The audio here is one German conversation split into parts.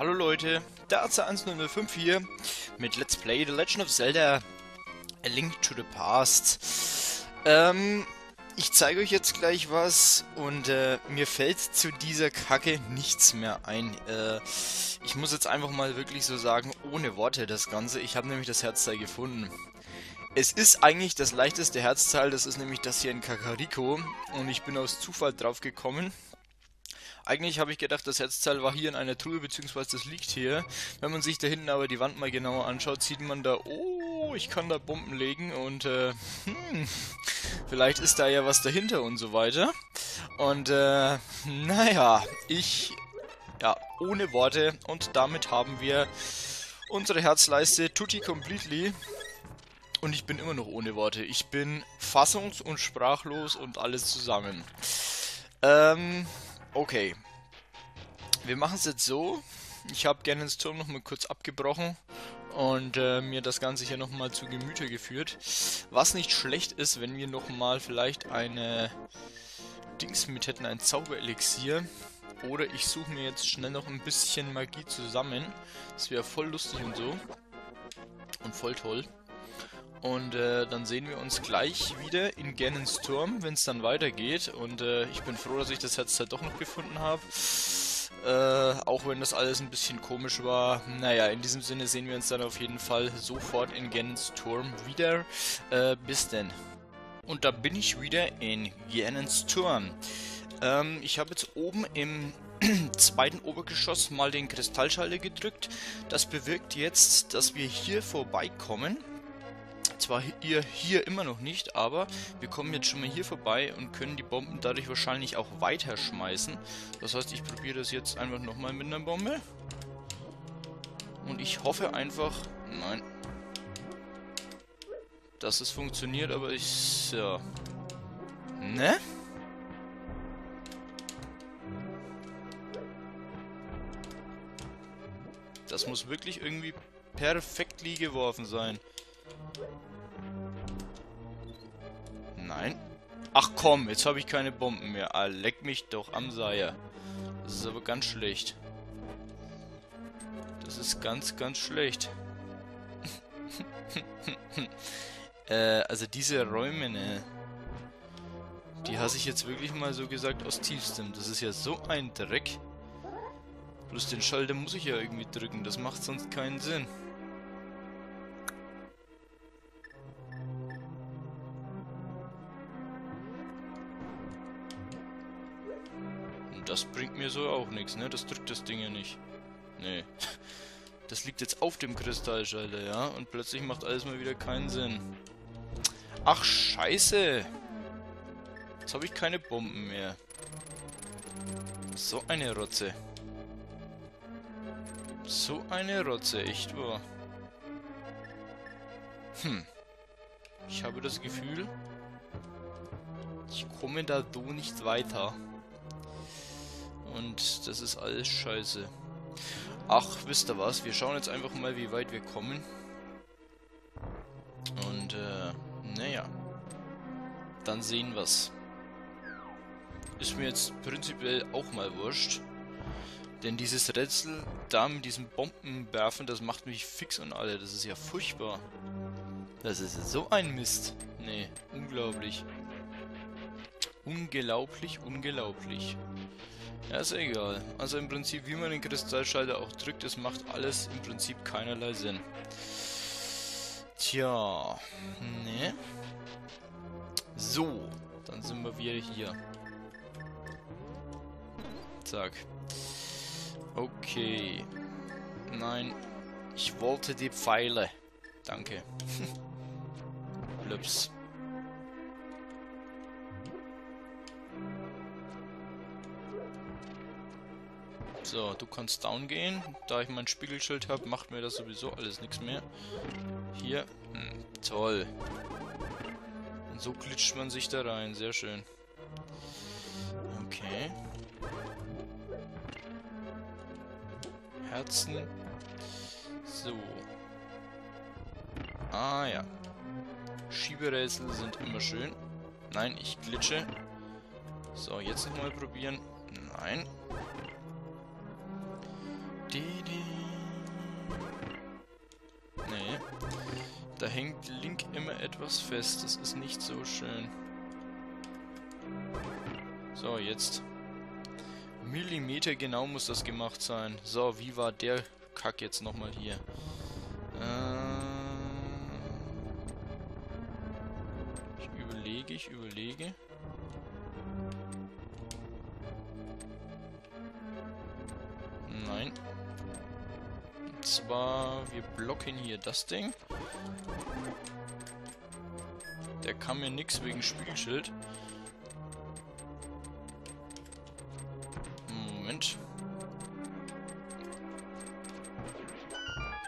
Hallo Leute, der Arze1005 hier mit Let's Play The Legend of Zelda A Link to the Past. Ähm, ich zeige euch jetzt gleich was und äh, mir fällt zu dieser Kacke nichts mehr ein. Äh, ich muss jetzt einfach mal wirklich so sagen, ohne Worte das Ganze. Ich habe nämlich das Herzteil gefunden. Es ist eigentlich das leichteste Herzteil, das ist nämlich das hier in Kakariko und ich bin aus Zufall drauf gekommen. Eigentlich habe ich gedacht, das Herzteil war hier in einer Truhe, beziehungsweise das liegt hier. Wenn man sich da hinten aber die Wand mal genauer anschaut, sieht man da, oh, ich kann da Bomben legen und, äh, hm, vielleicht ist da ja was dahinter und so weiter. Und, äh, naja, ich, ja, ohne Worte und damit haben wir unsere Herzleiste tutti completely. Und ich bin immer noch ohne Worte. Ich bin fassungs- und sprachlos und alles zusammen. Ähm, Okay. Wir machen es jetzt so. Ich habe gerne ins Turm nochmal kurz abgebrochen und äh, mir das Ganze hier nochmal zu Gemüte geführt. Was nicht schlecht ist, wenn wir nochmal vielleicht eine Dings mit hätten, ein Zauberelixier. Oder ich suche mir jetzt schnell noch ein bisschen Magie zusammen. Das wäre voll lustig und so. Und voll toll. Und äh, dann sehen wir uns gleich wieder in Gannons Turm, wenn es dann weitergeht. Und äh, ich bin froh, dass ich das jetzt halt doch noch gefunden habe. Äh, auch wenn das alles ein bisschen komisch war. Naja, in diesem Sinne sehen wir uns dann auf jeden Fall sofort in Gannons Turm wieder. Äh, bis denn. Und da bin ich wieder in Gannons Turm. Ähm, ich habe jetzt oben im zweiten Obergeschoss mal den Kristallschalter gedrückt. Das bewirkt jetzt, dass wir hier vorbeikommen zwar ihr hier immer noch nicht, aber wir kommen jetzt schon mal hier vorbei und können die Bomben dadurch wahrscheinlich auch weiter schmeißen. Das heißt, ich probiere das jetzt einfach nochmal mit einer Bombe. Und ich hoffe einfach... Nein. Dass es funktioniert, aber ich... Ja. Ne? Das muss wirklich irgendwie perfektly geworfen sein. Nein. Ach komm, jetzt habe ich keine Bomben mehr. Ah, leck mich doch am Seier. Das ist aber ganz schlecht. Das ist ganz, ganz schlecht. äh, also diese Räume, ne? Die hasse ich jetzt wirklich mal so gesagt aus tiefstem. Das ist ja so ein Dreck. Bloß den Schalter muss ich ja irgendwie drücken. Das macht sonst keinen Sinn. Das bringt mir so auch nichts, ne? Das drückt das Ding ja nicht. Nee. Das liegt jetzt auf dem Kristallschalter, ja? Und plötzlich macht alles mal wieder keinen Sinn. Ach, scheiße! Jetzt habe ich keine Bomben mehr. So eine Rotze. So eine Rotze, echt wahr. Hm. Ich habe das Gefühl, ich komme da so nicht weiter. Und das ist alles scheiße. Ach, wisst ihr was? Wir schauen jetzt einfach mal, wie weit wir kommen. Und, äh, naja. Dann sehen wir's. Ist mir jetzt prinzipiell auch mal wurscht. Denn dieses Rätsel da mit diesem Bombenwerfen, das macht mich fix und alle. Das ist ja furchtbar. Das ist so ein Mist. Nee, unglaublich. Unglaublich, unglaublich. Ja, ist egal. Also im Prinzip, wie man den Kristallschalter auch drückt, es macht alles im Prinzip keinerlei Sinn. Tja, ne? So, dann sind wir wieder hier. Zack. Okay. Nein, ich wollte die Pfeile. Danke. Blöps. So, du kannst down gehen. Da ich mein Spiegelschild habe, macht mir das sowieso alles nichts mehr. Hier. Hm, toll. Und so glitscht man sich da rein. Sehr schön. Okay. Herzen. So. Ah ja. Schieberätsel sind immer schön. Nein, ich glitsche. So, jetzt nochmal probieren. Nein. Hängt Link immer etwas fest. Das ist nicht so schön. So, jetzt. Millimeter genau muss das gemacht sein. So, wie war der Kack jetzt nochmal hier? Äh, ich überlege, ich überlege. Nein. Und zwar, wir blocken hier das Ding. Der kann mir nichts wegen Spiegelschild. Moment.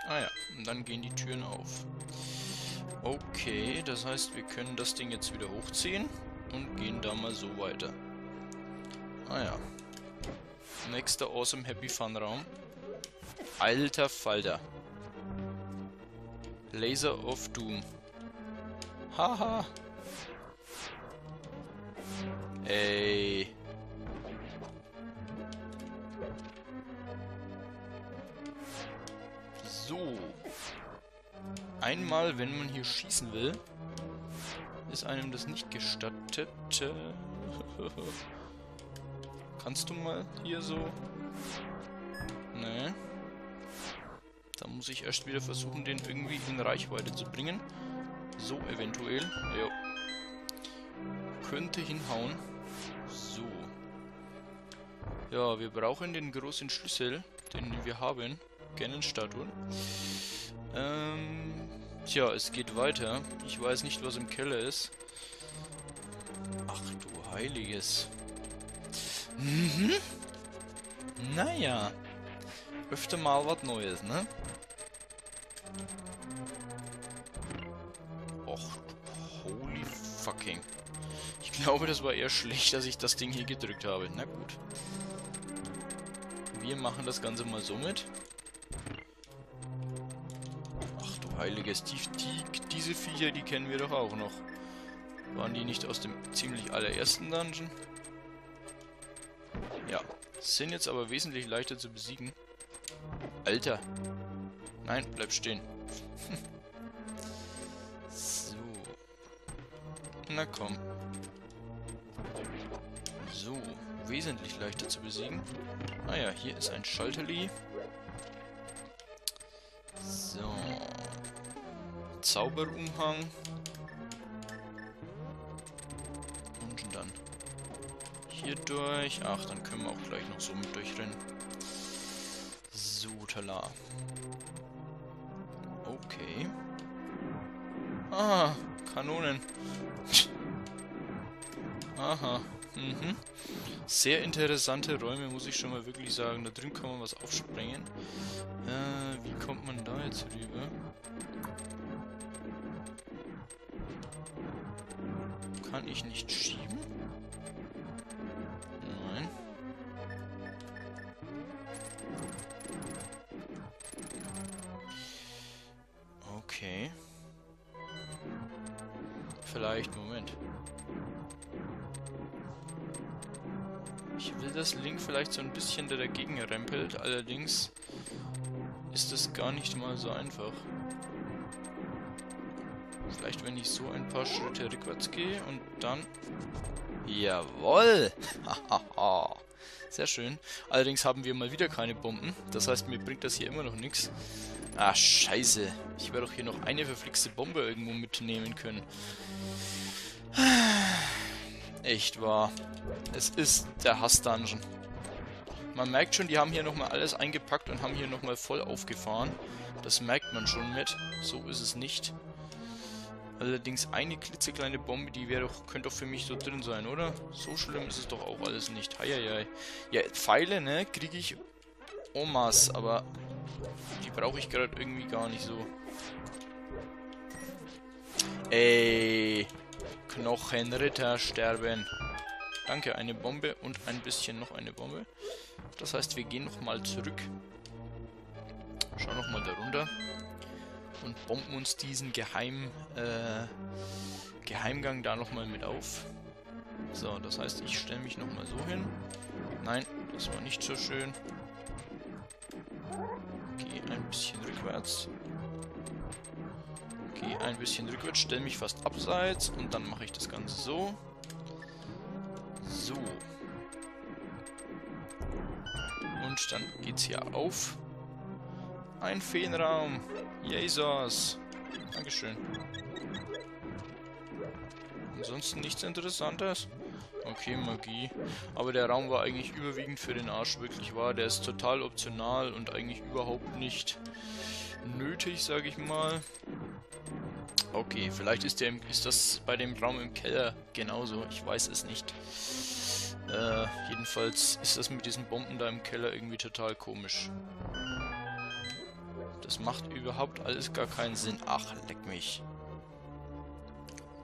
Ah ja, und dann gehen die Türen auf. Okay, das heißt, wir können das Ding jetzt wieder hochziehen und gehen da mal so weiter. Ah ja. Nächster Awesome Happy Fun Raum. Alter Falter. Laser of Doom. Haha. Ey. So. Einmal, wenn man hier schießen will, ist einem das nicht gestattet. Kannst du mal hier so... Nee. Da muss ich erst wieder versuchen, den irgendwie in Reichweite zu bringen. So eventuell. Ja. Könnte hinhauen. So. Ja, wir brauchen den großen Schlüssel, den wir haben. Gennenstatuen. Ähm, tja, es geht weiter. Ich weiß nicht, was im Keller ist. Ach du Heiliges. Mhm. Naja. Öfter mal was Neues, ne? Fucking. Ich glaube, das war eher schlecht, dass ich das Ding hier gedrückt habe. Na gut. Wir machen das Ganze mal so mit. Ach du heiliges, die, die, diese Viecher, die kennen wir doch auch noch. Waren die nicht aus dem ziemlich allerersten Dungeon? Ja, sind jetzt aber wesentlich leichter zu besiegen. Alter. Nein, bleib stehen. Na komm. So, wesentlich leichter zu besiegen. Ah ja, hier ist ein Schalterli. So. Zauberumhang. Und dann hier durch. Ach, dann können wir auch gleich noch so mit durchrennen. So, tala. Okay. Ah, Kanonen. Aha. Mhm. Sehr interessante Räume, muss ich schon mal wirklich sagen. Da drin kann man was aufsprengen. Äh, wie kommt man da jetzt rüber? Kann ich nicht schieben? Nein. Okay. Vielleicht, Moment. Ich will, dass Link vielleicht so ein bisschen da dagegen rempelt, allerdings ist es gar nicht mal so einfach. Vielleicht, wenn ich so ein paar Schritte rückwärts gehe und dann... Jawoll! Sehr schön. Allerdings haben wir mal wieder keine Bomben. Das heißt, mir bringt das hier immer noch nichts. Ah, scheiße. Ich werde doch hier noch eine verflixte Bombe irgendwo mitnehmen können. Echt wahr. Es ist der Hass-Dungeon. Man merkt schon, die haben hier nochmal alles eingepackt und haben hier nochmal voll aufgefahren. Das merkt man schon mit. So ist es nicht. Allerdings eine klitzekleine Bombe, die doch, könnte doch für mich so drin sein, oder? So schlimm ist es doch auch alles nicht. Heieiei. Ja, Pfeile, ne, kriege ich Omas, aber die brauche ich gerade irgendwie gar nicht so. Ey, Knochenritter sterben. Danke, eine Bombe und ein bisschen noch eine Bombe. Das heißt, wir gehen nochmal zurück. Schauen nochmal darunter und bomben uns diesen Geheim, äh, Geheimgang da nochmal mit auf. So, das heißt, ich stelle mich nochmal so hin. Nein, das war nicht so schön. Ein bisschen rückwärts. Gehe ein bisschen rückwärts, stelle mich fast abseits und dann mache ich das Ganze so. So. Und dann geht's hier auf. Ein Feenraum. Jesus. Dankeschön. Ansonsten nichts Interessantes. Okay, Magie. Aber der Raum war eigentlich überwiegend für den Arsch wirklich wahr. Der ist total optional und eigentlich überhaupt nicht nötig, sage ich mal. Okay, vielleicht ist, der ist das bei dem Raum im Keller genauso. Ich weiß es nicht. Äh, jedenfalls ist das mit diesen Bomben da im Keller irgendwie total komisch. Das macht überhaupt alles gar keinen Sinn. Ach, leck mich.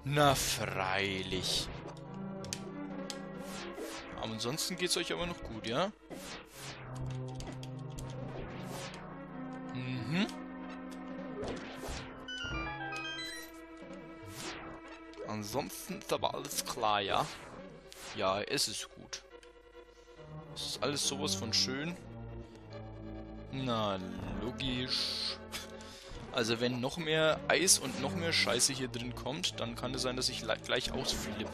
Na, freilich. Aber ansonsten geht es euch aber noch gut, ja? Mhm. Ansonsten ist aber alles klar, ja? Ja, es ist gut. Es ist alles sowas von schön. Na, logisch. Also wenn noch mehr Eis und noch mehr Scheiße hier drin kommt, dann kann es sein, dass ich gleich ausflippe.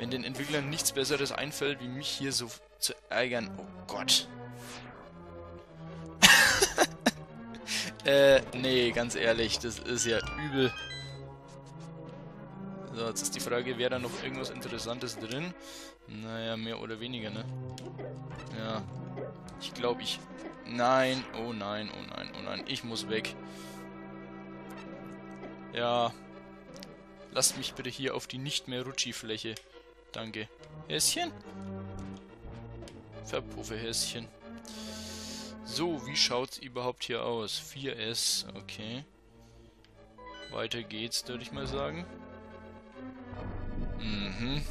Wenn den Entwicklern nichts Besseres einfällt, wie mich hier so zu ärgern. Oh Gott. äh, nee, ganz ehrlich, das ist ja übel. So, jetzt ist die Frage, wäre da noch irgendwas Interessantes drin? Naja, mehr oder weniger, ne? Ja. Ich glaube, ich... Nein, oh nein, oh nein, oh nein. Ich muss weg. Ja. Lasst mich bitte hier auf die nicht mehr Rutschi-Fläche. Danke. Häschen? Verpuffe Häschen. So, wie schaut's überhaupt hier aus? 4S, okay. Weiter geht's, würde ich mal sagen. Mhm.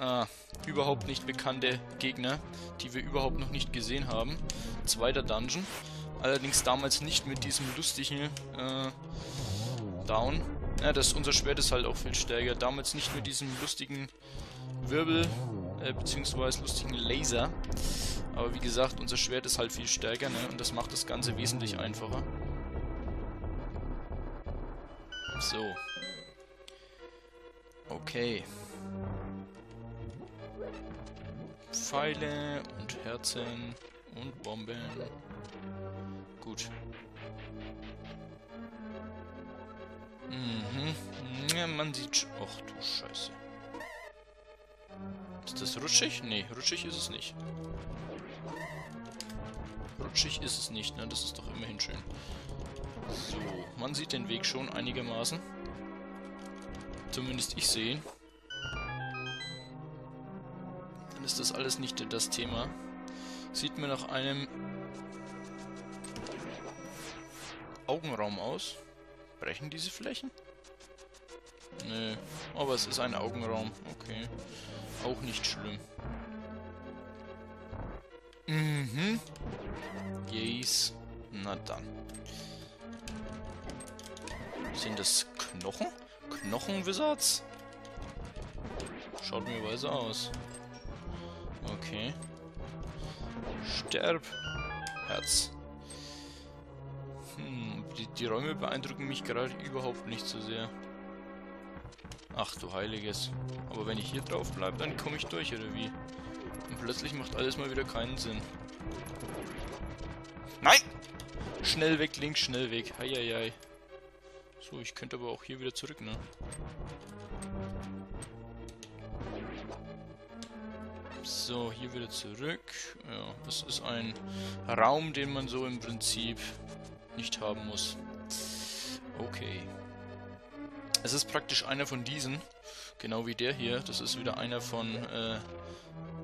Ah, überhaupt nicht bekannte Gegner, die wir überhaupt noch nicht gesehen haben. Zweiter Dungeon. Allerdings damals nicht mit diesem lustigen äh, Down. Ja, das, unser Schwert ist halt auch viel stärker. Damals nicht mit diesem lustigen Wirbel, äh, beziehungsweise lustigen Laser. Aber wie gesagt, unser Schwert ist halt viel stärker, ne? Und das macht das Ganze wesentlich einfacher. So. Okay. Pfeile und Herzen und Bomben. Gut. Mhm. Ja, man sieht... Ach du Scheiße. Ist das rutschig? Nee, rutschig ist es nicht. Rutschig ist es nicht, ne? Das ist doch immerhin schön. So, man sieht den Weg schon einigermaßen. Zumindest ich sehe ihn. Dann ist das alles nicht das Thema. Sieht mir nach einem Augenraum aus. Brechen diese Flächen? Nö, aber es ist ein Augenraum. Okay. Auch nicht schlimm. Mhm. Yes. Na dann. Sind das Knochen? Knochenwizards? Schaut mir weise aus. Okay. Sterb. Herz. Hm, die, die Räume beeindrucken mich gerade überhaupt nicht so sehr. Ach du Heiliges. Aber wenn ich hier drauf bleibe, dann komme ich durch, oder wie? Und plötzlich macht alles mal wieder keinen Sinn. Nein! Schnell weg, links, schnell weg. Heieiei. So, ich könnte aber auch hier wieder zurück, ne? So, hier wieder zurück. Ja, das ist ein Raum, den man so im Prinzip nicht haben muss. Okay. Es ist praktisch einer von diesen. Genau wie der hier. Das ist wieder einer von äh,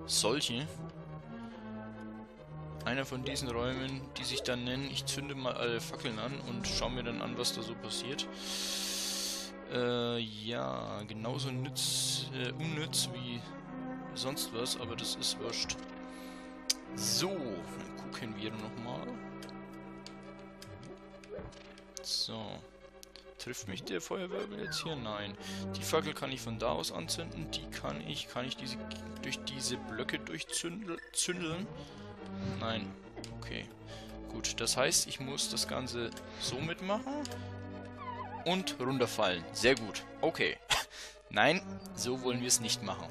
solchen einer von diesen Räumen, die sich dann nennen, ich zünde mal alle Fackeln an und schaue mir dann an, was da so passiert. Äh, ja, genauso nütz, äh, unnütz wie sonst was, aber das ist wurscht. So, dann gucken wir nochmal. So. Trifft mich der Feuerwirbel jetzt hier? Nein. Die Fackel kann ich von da aus anzünden. Die kann ich, kann ich diese durch diese Blöcke durchzündeln? Nein. Okay. Gut, das heißt, ich muss das Ganze so mitmachen und runterfallen. Sehr gut. Okay. Nein, so wollen wir es nicht machen.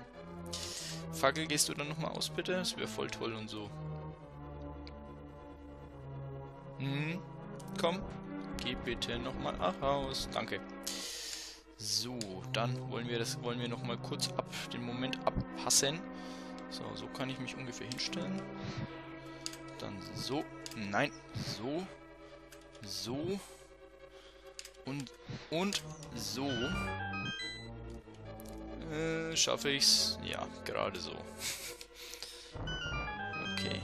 Fackel, gehst du dann nochmal aus, bitte? Das wäre voll toll und so. Hm, komm. Geh bitte nochmal aus. Danke. So, dann wollen wir das wollen wir nochmal kurz ab den Moment abpassen. So, so kann ich mich ungefähr hinstellen. Dann so. Nein, so. So. Und, und so. Äh, schaffe ich's? Ja, gerade so. okay.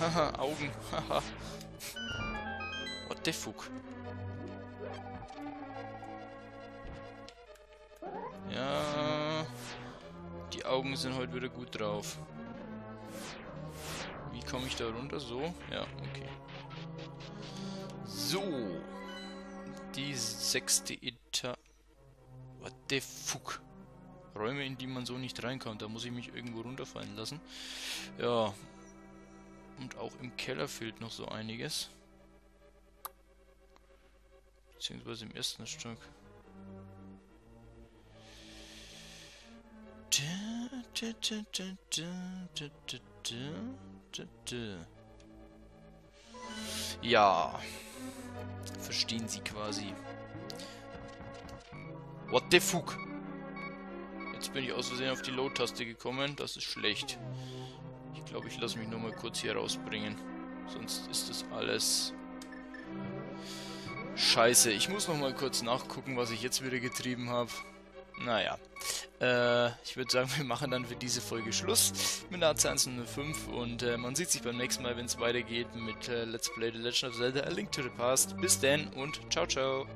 Haha, Augen. Haha. What the fuck? Augen sind heute wieder gut drauf. Wie komme ich da runter? So? Ja, okay. So. Die sechste Etage. What the fuck? Räume, in die man so nicht reinkommt. Da muss ich mich irgendwo runterfallen lassen. Ja. Und auch im Keller fehlt noch so einiges. Beziehungsweise im ersten Stück. Ja. Verstehen Sie quasi. What the fuck? Jetzt bin ich aus Versehen auf die Load-Taste gekommen. Das ist schlecht. Ich glaube, ich lasse mich nur mal kurz hier rausbringen. Sonst ist das alles... Scheiße. Ich muss noch mal kurz nachgucken, was ich jetzt wieder getrieben habe. Naja. Äh, ich würde sagen, wir machen dann für diese Folge Schluss mit der AC105 und äh, man sieht sich beim nächsten Mal, wenn es weitergeht mit äh, Let's Play The Legend of Zelda A Link to the Past. Bis dann und ciao, ciao.